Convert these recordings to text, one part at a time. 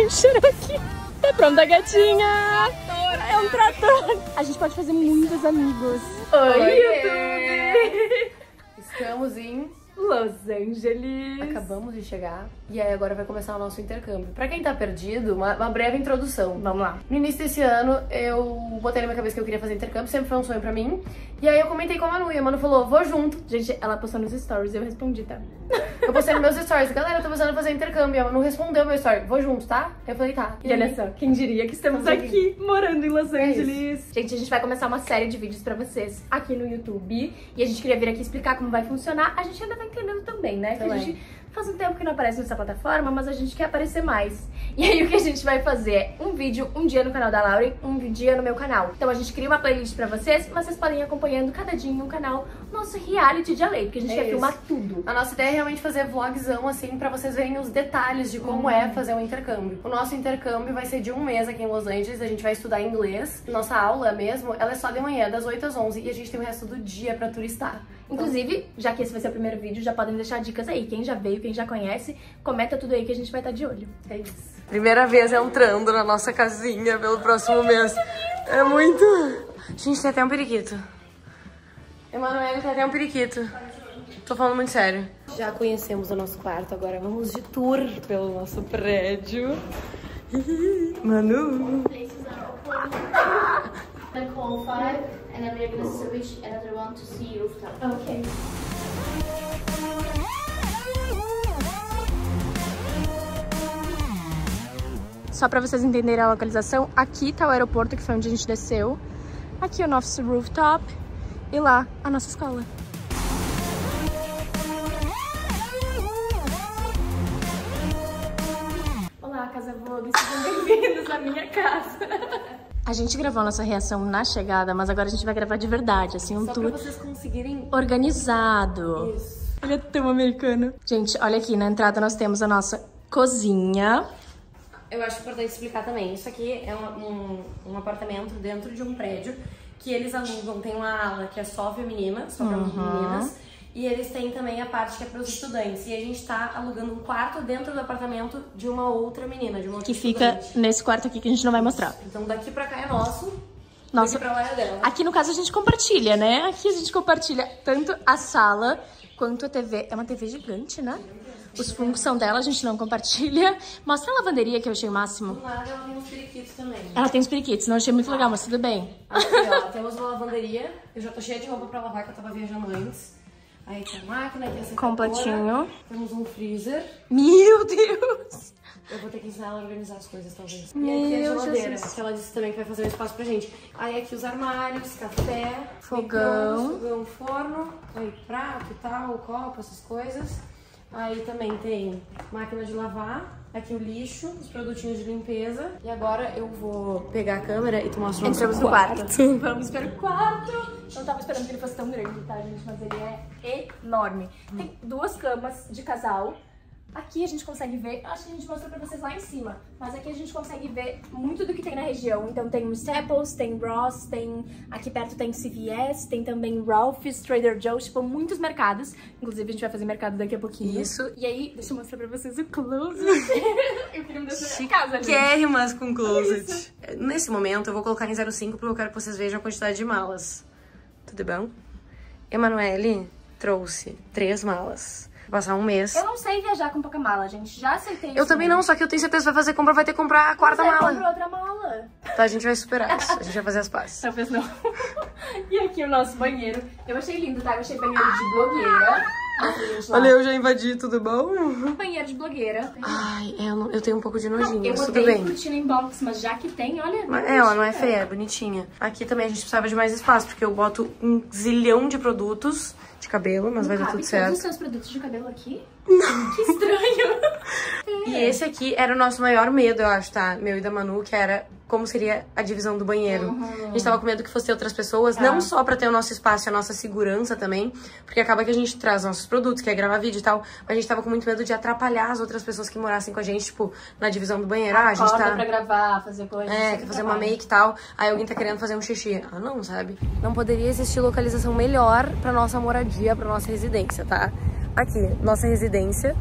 encheram aqui. Tá pronta, gatinha? É um trator. A gente pode fazer muitos amigos. Oi, YouTube! Estamos em Los Angeles. Acabamos de chegar e aí agora vai começar o nosso intercâmbio. Pra quem tá perdido, uma, uma breve introdução. Vamos lá. No início desse ano, eu botei na minha cabeça que eu queria fazer intercâmbio, sempre foi um sonho pra mim. E aí eu comentei com a Manu e a Manu falou, vou junto. Gente, ela postou nos stories e eu respondi, tá? Eu postei nos meus stories, galera, eu tô pensando em fazer intercâmbio. E a Manu respondeu meu story, vou junto, tá? Eu falei, tá. E olha só, quem diria que estamos Estamos aqui morando em Los É Angeles. gente, a gente vai começar uma série de vídeos pra vocês aqui no YouTube. E a gente queria vir aqui explicar como vai funcionar. A gente ainda tá entendendo também, né? Que a Também. gente faz um tempo que não aparece nessa plataforma, mas a gente quer aparecer mais. E aí o que a gente vai fazer é um vídeo um dia no canal da Lauren, um dia no meu canal. Então a gente cria uma playlist pra vocês, mas vocês podem ir acompanhando cada dia em um canal nosso reality de lei, porque a gente É quer isso. filmar tudo. A nossa ideia é realmente fazer vlogzão, assim, pra vocês verem os detalhes de como é fazer um intercâmbio. O nosso intercâmbio vai ser de um mês aqui em Los Angeles, a gente vai estudar inglês. Nossa aula mesmo, ela é só de manhã, das 8 às 11, e a gente tem o resto do dia pra turistar. Inclusive, já que esse vai ser o primeiro vídeo, já podem deixar dicas aí. Quem já veio, quem já conhece, comenta tudo aí que a gente vai estar de olho. É isso. Primeira vez entrando na nossa casinha pelo próximo mês. É muito. Gente, tem até um periquito. Emanuele tem até um periquito. Tô falando muito sério. Já conhecemos o nosso quarto, agora vamos de tour pelo nosso prédio. Manu. places are open. Then call five, and then we're gonna switch another one to see rooftop. Ok. Só pra vocês entenderem a localização, aqui tá o aeroporto, que foi onde a gente desceu. Aqui o nosso rooftop. E lá, a nossa escola. Olá, Casa Vogue, sejam bem-vindos à minha casa. A gente gravou a nossa reação na chegada, mas agora a gente vai gravar de verdade, assim, um Só tour pra vocês conseguirem organizado. Isso. Ele é tão americano. Gente, olha aqui, na entrada nós temos a nossa cozinha. Eu acho importante explicar também. Isso aqui é um, um, um apartamento dentro de um prédio que eles alugam. Tem uma ala que é só feminina, só pra meninas. E eles têm também a parte que é para os estudantes. E a gente tá alugando um quarto dentro do apartamento de uma outra menina, de uma outra Que fica estudante. nesse quarto aqui que a gente não vai mostrar. Então daqui pra cá é nosso, Nossa. daqui pra lá é dela. Aqui no caso a gente compartilha, né? Aqui a gente compartilha tanto a sala quanto a TV. É uma TV gigante, né? Os fungos são dela, a gente não compartilha. Mostra a lavanderia que eu achei o máximo. Do lado ela tem uns periquitos também. Ela tem os periquitos, não achei muito legal, mas tudo bem. Aqui, ó, temos uma lavanderia. Eu já tô cheia de roupa pra lavar, que eu tava viajando antes. Aí tem a máquina, aqui a secadora. Completinho. Temos um freezer. Meu Deus! Eu vou ter que ensinar ela a organizar as coisas, talvez. Meu e aqui a geladeira, Jesus. que ela disse também que vai fazer um espaço pra gente. Aí aqui os armários, café, Fogão. fogão, forno, aí prato e tal, copo, essas coisas. Aí também tem máquina de lavar, aqui o lixo, os produtinhos de limpeza. E agora eu vou pegar a câmera e tu mostra o nosso Entramos no quarto. Vamos para o quarto. Não tava esperando que ele fosse tão grande, tá, gente? Mas ele é enorme. Tem duas camas de casal. Aqui a gente consegue ver, acho que a gente mostrou pra vocês lá em cima, mas aqui a gente consegue ver muito do que tem na região. Então tem o Staples, tem Ross, tem aqui perto tem CVS, tem também Ralph's, Trader Joe's, tipo, muitos mercados. Inclusive a gente vai fazer mercado daqui a pouquinho. Isso. E aí, deixa eu mostrar pra vocês o closet. eu queria me deixar em casa, gente. Com closet. Nesse momento eu vou colocar em 05 porque eu quero que vocês vejam a quantidade de malas. Tudo bom? Emanuele trouxe três malas. Passar um mês. Eu não sei viajar com pouca mala, gente. Já aceitei Eu isso também mesmo. não, só que eu tenho certeza que vai fazer compra, vai ter que comprar a quarta Mas aí mala. compra outra mala. Tá, a gente vai superar isso. A gente vai fazer as pazes. Talvez não. e aqui o nosso banheiro. Eu achei lindo, tá? Eu achei banheiro de blogueira. Olha, eu já invadi, tudo bom? Banheiro de blogueira. Ai, eu, não- eu tenho um pouco de nojinho, eu mas tudo bem. cortina em box, mas já que tem, olha. Mas É, ela não é feia, é bonitinha. Aqui também a gente precisava de mais espaço, porque eu boto um zilhão de produtos de cabelo, mas vai dar Cabe tudo todos certo. os seus produtos de cabelo aqui? Não. Que estranho. E esse aqui era o nosso maior medo, eu acho, tá? Meu e da Manu, que era como seria a divisão do banheiro. A gente tava com medo que fosse outras pessoas, não só pra ter o nosso espaço e a nossa segurança também, porque acaba que a gente traz nossos produtos, quer gravar vídeo e tal, mas a gente tava com muito medo de atrapalhar as outras pessoas que morassem com a gente, tipo, na divisão do banheiro. Ah, a gente tá. pra gravar, fazer coisa. É, quer fazer uma make e tal, aí alguém tá querendo fazer um xixi. Ah, não, sabe? Não poderia existir localização melhor pra nossa moradia, pra nossa residência, tá? Aqui, nossa residência.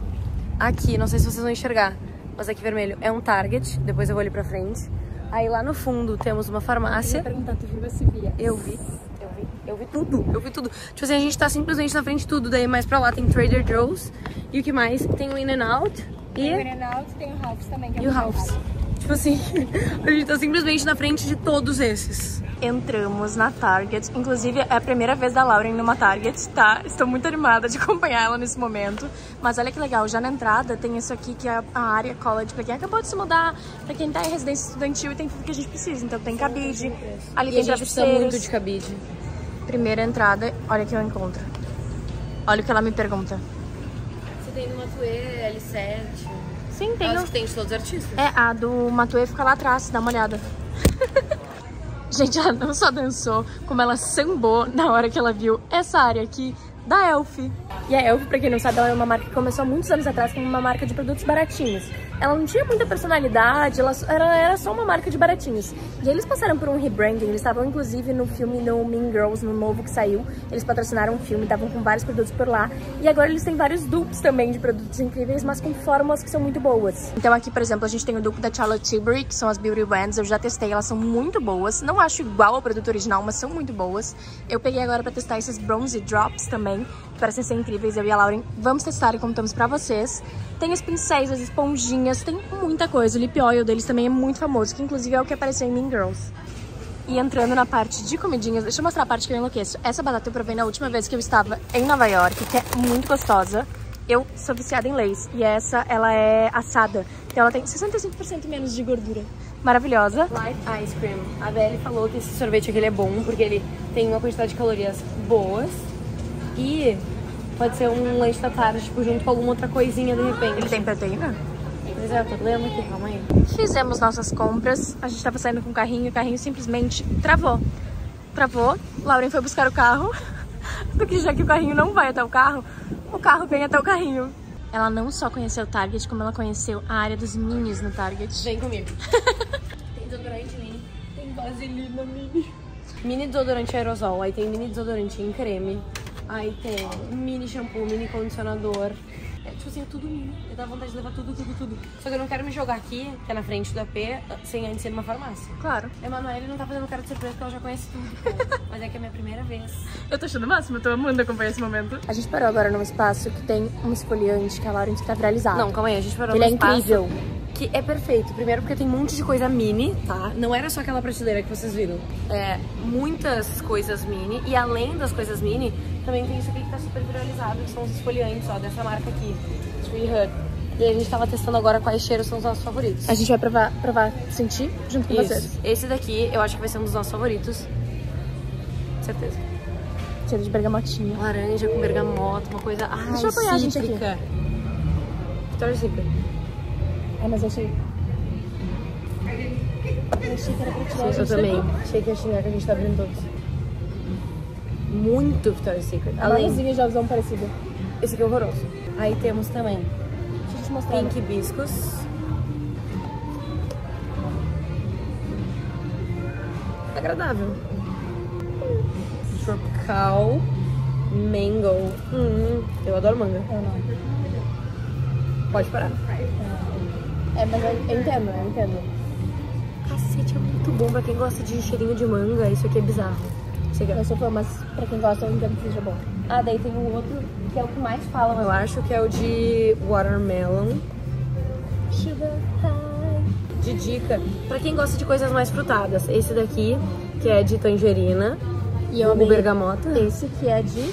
Aqui, não sei se vocês vão enxergar. mas aqui vermelho é um Target, depois eu vou ali pra frente. Aí lá no fundo temos uma farmácia. perguntar, tu viu esse via? Eu vi, eu vi, eu vi tudo, eu vi tudo. Tipo assim, a gente tá simplesmente na frente de tudo, daí mais pra lá tem Trader Joe's e o que mais? Tem o In n Out e, Tem o In-N-Out, tem o Ralph's também, que é e o Ralph's. Tipo assim, a gente tá simplesmente na frente de todos esses. Entramos na Target. Inclusive, é a primeira vez da Lauren numa Target, tá? Estou muito animada de acompanhar ela nesse momento. Mas olha que legal, já na entrada tem isso aqui que é a área college pra quem acabou de se mudar, pra quem tá em residência estudantil e tem tudo que a gente precisa. Então tem cabide, ali E tem a gente precisa muito de cabide. Primeira entrada, olha o que eu encontro. Olha o que ela me pergunta. Você tem no Matuê, L7. Sim, tem. No- que tem de todos os artistas. É, a do Matuê fica lá atrás, dá uma olhada. Gente, ela não só dançou, como ela sambou na hora que ela viu essa área aqui da Elf. E a Elf, pra quem não sabe, ela é uma marca que começou há muitos anos atrás como uma marca de produtos baratinhos. Ela não tinha muita personalidade, ela era, era só uma marca de baratinhos. E eles passaram por um rebranding, eles estavam inclusive no filme no Mean Girls, no novo que saiu. Eles patrocinaram um filme, estavam com vários produtos por lá. E agora eles têm vários dupes também de produtos incríveis, mas com fórmulas que são muito boas. Então aqui, por exemplo, a gente tem o dupe da Charlotte Tilbury, que são as Beauty Brands. Eu já testei, elas são muito boas. Não acho igual ao produto original, mas são muito boas. Eu peguei agora pra testar esses Bronze Drops também, parecem ser incríveis. Eu e a Lauren vamos testar e contamos pra vocês. Tem os pincéis, as esponjinhas, tem muita coisa. O lip oil deles também é muito famoso, que inclusive é o que apareceu em Mean Girls. E entrando na parte de comidinhas, deixa eu mostrar a parte que eu enlouqueço. Essa batata eu provei na última vez que eu estava em Nova York, que é muito gostosa. Eu sou viciada em leis e essa, ela é assada. Então ela tem 65% menos de gordura. Maravilhosa. Light Ice Cream. A Belle falou que esse sorvete aqui é bom porque ele tem uma quantidade de calorias boas e pode ser um lanche da tarde, tipo, junto com alguma outra coisinha de repente. Ele tem proteína? Pois é, eu tô lendo aqui, calma aí. Fizemos nossas compras. A gente tava saindo com o carrinho e o carrinho simplesmente travou. Travou. Lauren foi buscar o carro. Porque já que o carrinho não vai até o carro, o carro vem até o carrinho. Ela não só conheceu o Target, como ela conheceu a área dos minis no Target. Vem comigo. tem desodorante mini. Tem vaselina mini. Mini desodorante aerosol. Aí tem mini desodorante em creme. Aí tem mini shampoo, mini condicionador. É, tipo assim, é tudo mini. Eu dá vontade de levar tudo, tudo, tudo. Só que eu não quero me jogar aqui, que é na frente do AP, sem antes ir numa farmácia. Claro. Emanuele não tá fazendo cara de surpresa porque ela já conhece tudo. Mas é que é a minha primeira vez. Eu tô achando o máximo, eu tô amando acompanhar esse momento. A gente parou agora num espaço que tem um esfoliante que a Lauren tá viralizado. Não, calma aí, a gente parou Ele no é espaço incrível. Que é perfeito. Primeiro porque tem um monte de coisa mini, tá? Não era só aquela prateleira que vocês viram. É, muitas coisas mini. E além das coisas mini, também tem isso aqui que tá super viralizado, que são os esfoliantes, ó, dessa marca aqui. Tree Hut. E a gente tava testando agora quais cheiros são os nossos favoritos. A gente vai provar, provar sentir junto com vocês. Isso. Esse daqui eu acho que vai ser um dos nossos favoritos. Certeza. Cheiro de bergamotinho. Laranja com bergamota, uma coisa. Ai, Deixa eu apoiar a gente aqui. Victoria's Secret. É, mas achei. Eu achei que era pra tirar. Sim, eu também. Achei que ia xingar que a gente tá abrindo todos. Muito Victoria's Secret. A Além, Manuzinha já usou um parecido. esse aqui é horroroso. Aí temos também Deixa eu te mostrar. Pink Hibiscus. Agradável. Tropical Mango. Hum, eu adoro manga. Eu não. Pode parar. É, mas eu, eu entendo, eu entendo. Cacete, é muito bom pra quem gosta de cheirinho de manga. Isso aqui é bizarro. É Eu sou fã, mas pra quem gosta, eu entendo que seja bom. Ah, daí tem um outro que é o que mais falam, eu acho, que é o de watermelon. Sugar high. De dica, pra quem gosta de coisas mais frutadas. Esse daqui, que é de tangerina, E eu o amei bergamota. esse que é de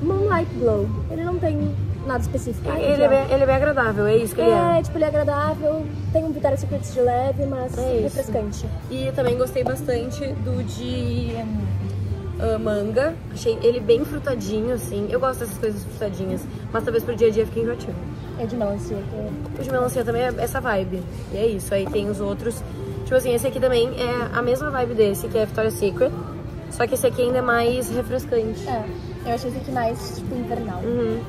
Moonlight Glow. Ele não tem nada específico. Ele é, bem, ele é bem agradável, é isso que ele é. É, tipo, ele é agradável, tem um Victoria's Secret de leve, mas É refrescante. E eu também gostei bastante do de ah, manga. Achei ele bem frutadinho, assim. Eu gosto dessas coisas frutadinhas, mas talvez pro dia a dia fique enjoativo. É de melancia, que é... O de melancia também é essa vibe. E é isso. Aí tem os outros. Tipo assim, esse aqui também é a mesma vibe desse, que é Victoria's Secret. Só que esse aqui ainda é mais refrescante. É, eu achei esse aqui mais, tipo, invernal. Uhum.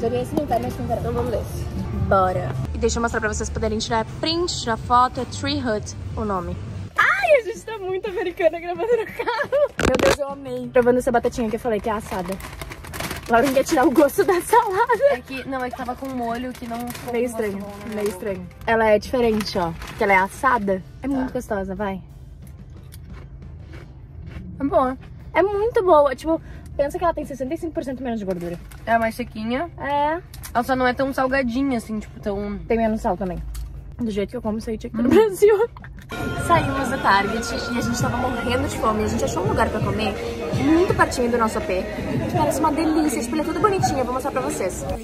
Joguei esse inverno, mas verão. Então vamos desse. Bora. E deixa eu mostrar pra vocês poderem tirar print, tirar foto. É Tree Hut o nome. Ai, a gente tá muito americana gravando no carro. Meu Deus, eu amei. Provando essa batatinha que eu falei que é assada. Laura quer tirar o gosto da salada. É que, não, é que tava com um molho que não ficou Meio estranho, bom, né? meio estranho. Ela é diferente, ó. Porque ela é assada. É muito gostosa, vai. É boa. É muito boa. Tipo, pensa que ela tem 65% menos de gordura. É a mais sequinha. É. Ela só não é tão salgadinha, assim, tipo, tão... Tem menos sal também. Do jeito que eu como sei aqui no Brasil. Saímos do Target e a gente tava morrendo de fome. A gente achou um lugar pra comer muito pertinho do nosso AP. Que parece uma delícia. Tipo, ele é tudo bonitinho. Eu vou mostrar pra vocês. A.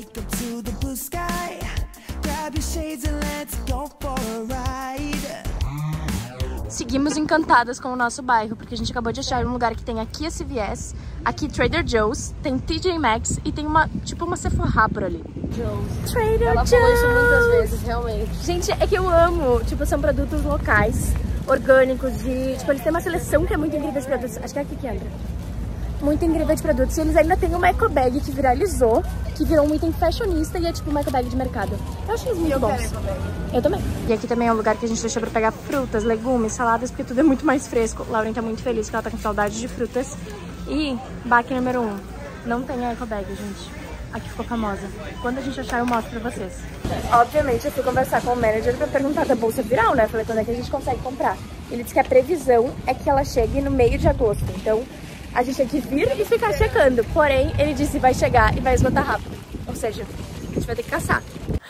Seguimos encantadas com o nosso bairro, porque a gente acabou de achar um lugar que tem aqui a CVS, aqui Trader Joe's, tem TJ Maxx e tem uma, tipo uma Sephora por ali. Trader Ela Joe's! falou isso muitas vezes, realmente. Gente, é que eu amo, tipo, são produtos locais, orgânicos, de, tipo, eles têm uma seleção que é muito incrível de produtos. Acho que é aqui que entra. Muito incrível de produtos. E eles ainda têm uma eco bag que viralizou, que virou um item fashionista e é tipo uma eco bag de mercado. Eu acho eles muito bons. Eu também. E aqui também é um lugar que a gente deixou pra pegar frutas, legumes, saladas, porque tudo é muito mais fresco. Lauren tá muito feliz que ela tá com saudade de frutas. E, baque número um, não tem a eco bag, gente. Aqui ficou famosa. Quando a gente achar, eu mostro pra vocês. Obviamente, eu fui conversar com o manager pra perguntar da bolsa viral, né? Falei, quando é que a gente consegue comprar? Ele disse que a previsão é que ela chegue no meio de agosto. Então, a gente tem que vir e ficar checando. Porém, ele disse que vai chegar e vai esgotar rápido. Ou seja, a gente vai ter que caçar.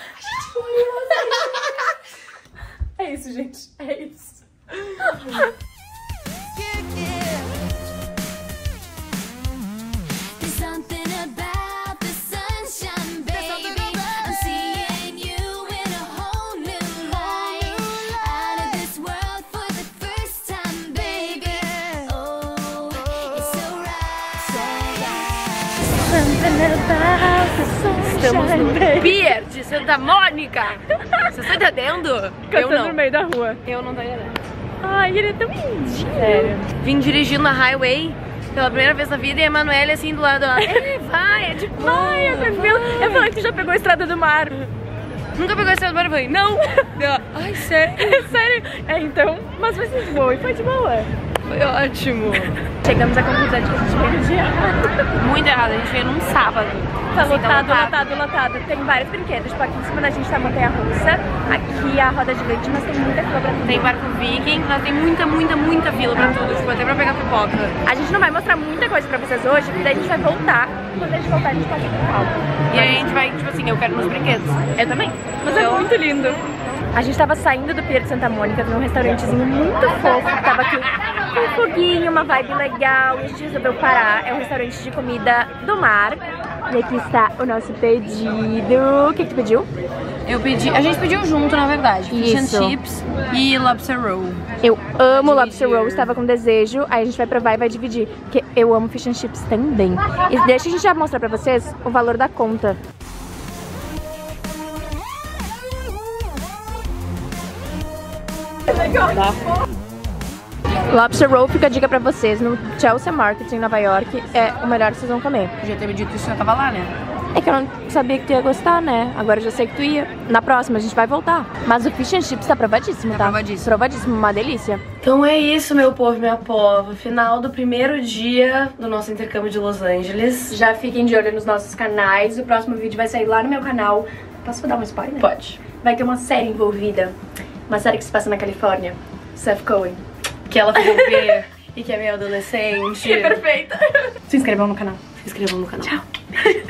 É isso, gente. É isso. Estamos no Pier de Santa Mônica. Você está entendendo? Eu Cantando não. no meio da rua. Eu não tô entendendo. Ai, ele é tão lindinho. Sério. Vim dirigindo na highway pela primeira vez na vida e a Emanuele assim do lado dela. É, vai, é tipo. Ai, é tranquilo. Eu falei que já pegou a estrada do mar. Nunca pegou esse agora? Eu falei, não. Ela, Ai, sério? Sério? É, então, mas foi de boa e foi de boa. Foi ótimo. Chegamos à conclusão de que a gente veio errado. Muito errado, a gente veio num sábado. Tá Assim, tá lotado, lotado. lotado, lotado. Tem vários brinquedos. Tipo, aqui em cima da gente tá a montanha russa. Aqui a roda gigante, mas tem muita fila pra tudo. Tem barco viking, lá tem muita, muita, muita fila pra tudo, tipo, até pra pegar pipoca. A gente não vai mostrar muita coisa pra vocês hoje, porque daí a gente vai voltar. Quando a gente voltar, a gente pode ir com calma. E aí a gente vai, tipo assim, eu quero nos brinquedos. Eu também. Mas é Eu- muito lindo. A gente tava saindo do Pier de Santa Mônica, num restaurantezinho muito fofo, que tava aqui com um foguinho, uma vibe legal, e a gente resolveu parar. É um restaurante de comida do mar. E aqui está o nosso pedido. O que, que tu pediu? Eu pedi, a gente pediu junto, na verdade. Fish and Isso. chips e lobster roll. Eu amo lobster roll, estava com desejo. Aí a gente vai provar e vai dividir. Porque eu amo fish and chips também. E deixa a gente já mostrar pra vocês o valor da conta. Lobster roll fica a dica pra vocês. No Chelsea Market em Nova York é o melhor que vocês vão comer. Podia ter me dito isso, eu tava lá, né? É que eu não sabia que tu ia gostar, né? Agora eu já sei que tu ia. Na próxima a gente vai voltar. Mas o fish and chips tá provadíssimo, tá? provadíssimo. Provadíssimo, uma delícia. Então é isso, meu povo e minha pova. Final do primeiro dia do nosso intercâmbio de Los Angeles. Já fiquem de olho nos nossos canais. O próximo vídeo vai sair lá no meu canal. Posso dar um spoiler? Pode. Vai ter uma série envolvida. Uma série que se passa na Califórnia. Seth Cohen. Que ela ficou ver e que é meio adolescente. Perfeita. Se inscrevam no canal. Se inscrevam no canal. Tchau.